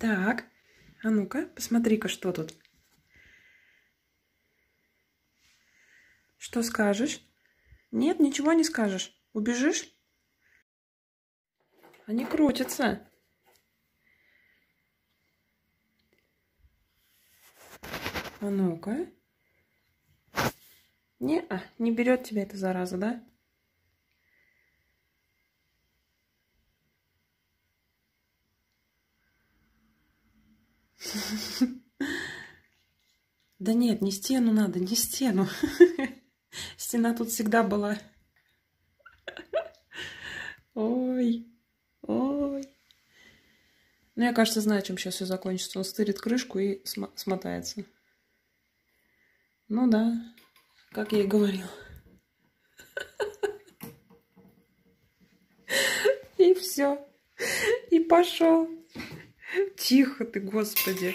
Так, а ну-ка, посмотри-ка, что тут. Что скажешь? Нет, ничего не скажешь. Убежишь? Они крутятся. А ну-ка. Не, а, не берет тебя эта зараза, да? Да нет, не стену надо, не стену. Стена тут всегда была. Ой, ой. Ну, я, кажется, знаю, чем сейчас все закончится. Он стырит крышку и см смотается. Ну да, как я и говорил. И все. И пошел. Тихо ты, господи.